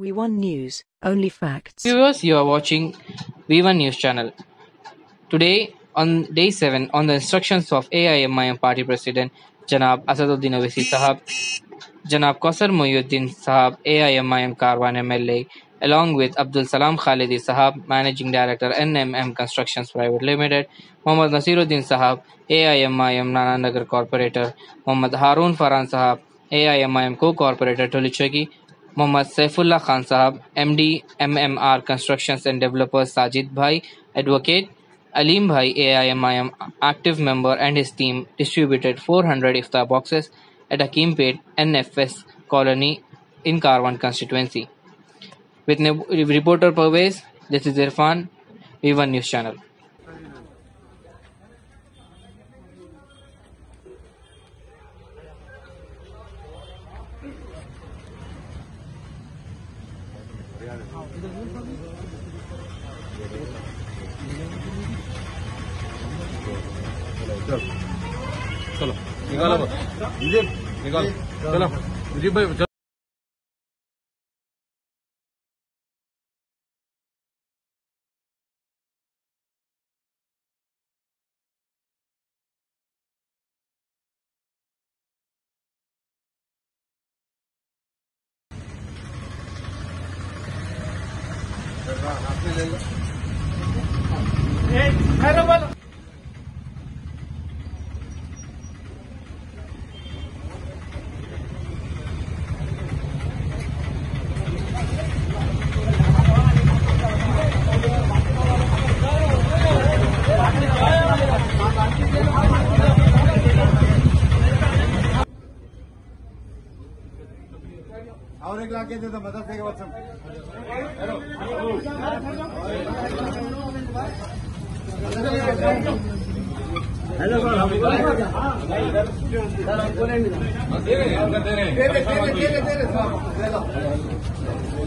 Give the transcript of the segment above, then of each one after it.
V1 News, only facts. Viewers, you are watching V1 News channel. Today, on day 7, on the instructions of AIMIM Party President Janab Asaduddin Owaisi Sahab, Janab Kausar Mohyuddin Sahab, AIMIM Karwan MLA, along with Abdul Salam Khalidi Sahab, Managing Director NMM Constructions Private Limited, Muhammad Nasiruddin Sahab, AIMIM Nanal Nagar Corporator, Muhammad Harun Farhan Sahab, AIMIM Co-Corporator Tolichowki, Muhammad Saifullah Khan Sahab, MD MMR Constructions and Developers Sajid Bhai, Advocate Aleem Bhai AIMIM active member and his team distributed 400 iftar boxes at Hakimpet NFS colony in Karwan constituency. With reporter Pervez, this is Irfan, V1 News Channel. चलो निकालो। निकालो। चलो। मुझे भाई हाँ, आपने ले लो। और एक लाख दे दो मदद देगा बच्चों हेलो सर हमको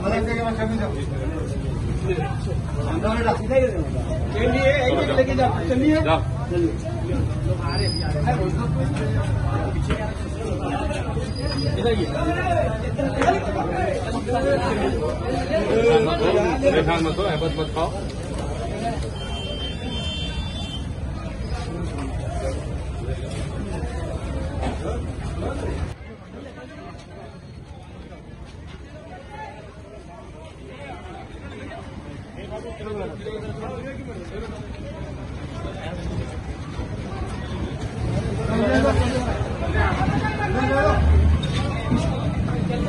मदद देगा बच्चों भी जाओ चलिए एक लेके जाओ चलिए खान मत है बस मत खाओ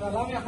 سلام يا